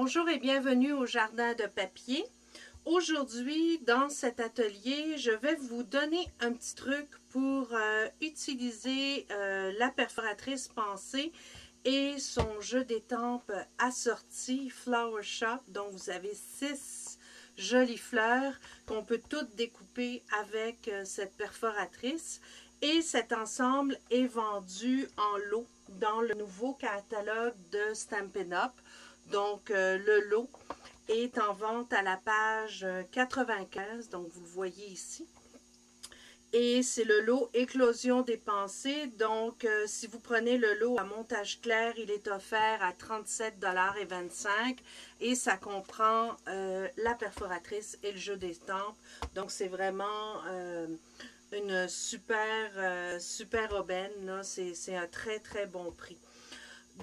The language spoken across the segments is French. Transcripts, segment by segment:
Bonjour et bienvenue au Jardin de papier. Aujourd'hui, dans cet atelier, je vais vous donner un petit truc pour euh, utiliser euh, la perforatrice pensée et son jeu d'étampes assorti Flower Shop. dont vous avez six jolies fleurs qu'on peut toutes découper avec euh, cette perforatrice. Et cet ensemble est vendu en lot dans le nouveau catalogue de Stampin' Up. Donc, euh, le lot est en vente à la page 95, donc vous le voyez ici. Et c'est le lot Éclosion des pensées. Donc, euh, si vous prenez le lot à montage clair, il est offert à 37,25 et ça comprend euh, la perforatrice et le jeu d'estampes. Donc, c'est vraiment une super, super aubaine. C'est un très, très bon prix.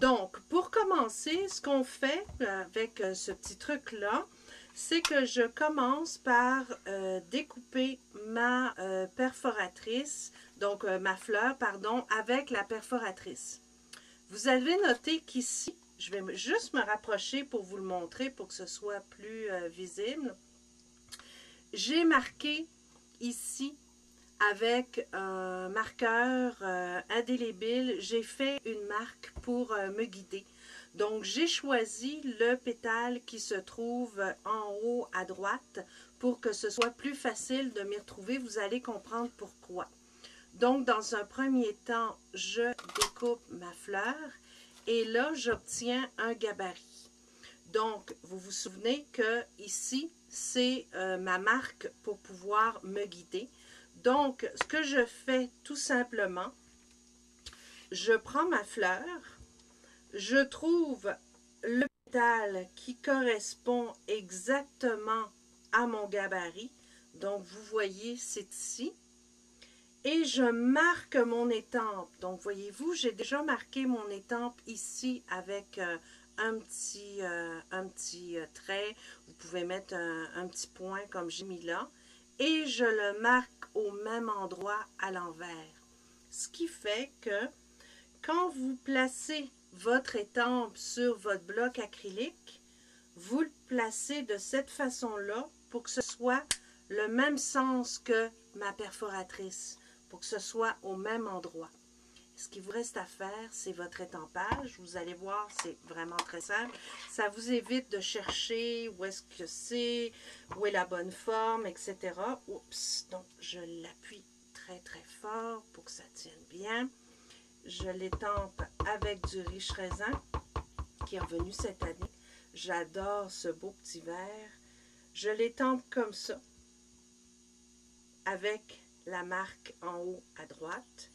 Donc, pour commencer, ce qu'on fait avec euh, ce petit truc-là, c'est que je commence par euh, découper ma euh, perforatrice, donc ma fleur, pardon, avec la perforatrice. Vous avez noté qu'ici, je vais juste me rapprocher pour vous le montrer pour que ce soit plus visible. J'ai marqué ici avec un marqueur euh, indélébile, j'ai fait une marque pour euh, me guider. Donc, j'ai choisi le pétale qui se trouve en haut à droite pour que ce soit plus facile de m'y retrouver. Vous allez comprendre pourquoi. Donc, dans un premier temps, je découpe ma fleur et là, j'obtiens un gabarit. Donc, vous vous souvenez que ici, c'est euh, ma marque pour pouvoir me guider. Donc, ce que je fais tout simplement, je prends ma fleur, je trouve le pétale qui correspond exactement à mon gabarit. Donc, vous voyez, c'est ici. Et je marque mon étampe. Donc, voyez-vous, j'ai déjà marqué mon étampe ici avec euh, un petit, euh, un petit euh, trait. Vous pouvez mettre un petit point comme j'ai mis là et je le marque au même endroit à l'envers. Ce qui fait que quand vous placez votre étampe sur votre bloc acrylique, vous le placez de cette façon-là pour que ce soit le même sens que ma perforatrice, pour que ce soit au même endroit. Ce qui vous reste à faire, c'est votre étampage. Vous allez voir, c'est vraiment très simple. Ça vous évite de chercher où est-ce que c'est, où est la bonne forme, etc. Oups, donc je l'appuie très très fort pour que ça tienne bien. Je l'étampe avec du riche raisin qui est revenu cette année. J'adore ce beau petit verre. Je l'étampe comme ça avec la marque en haut à droite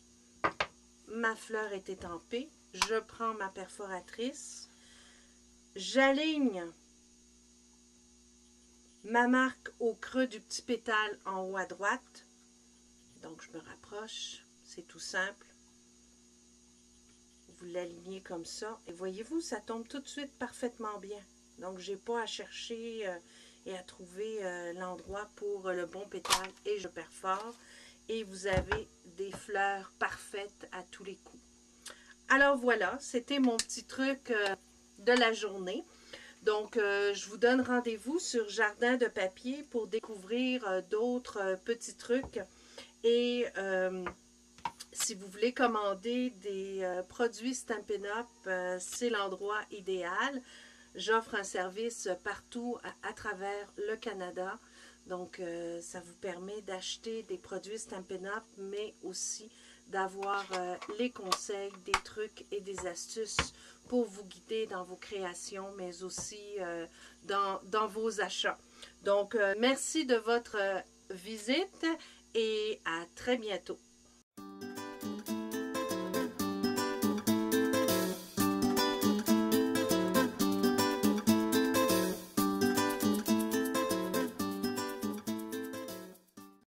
ma fleur est étampée, je prends ma perforatrice, j'aligne ma marque au creux du petit pétale en haut à droite. Donc, je me rapproche, c'est tout simple. Vous l'alignez comme ça. Et voyez-vous, ça tombe tout de suite parfaitement bien. Donc, je n'ai pas à chercher euh, et à trouver euh, l'endroit pour le bon pétale. Et je perfore et vous avez des fleurs parfaites à tous les coups. Alors voilà, c'était mon petit truc euh, de la journée. Donc, euh, je vous donne rendez-vous sur Jardin de papier pour découvrir euh, d'autres petits trucs. Et si vous voulez commander des produits Stampin' Up, c'est l'endroit idéal. J'offre un service partout à travers le Canada. Donc, euh, ça vous permet d'acheter des produits Stampin' Up, mais aussi d'avoir euh, les conseils, des trucs et des astuces pour vous guider dans vos créations, mais aussi euh, dans, dans, vos achats. Donc, merci de votre visite et à très bientôt.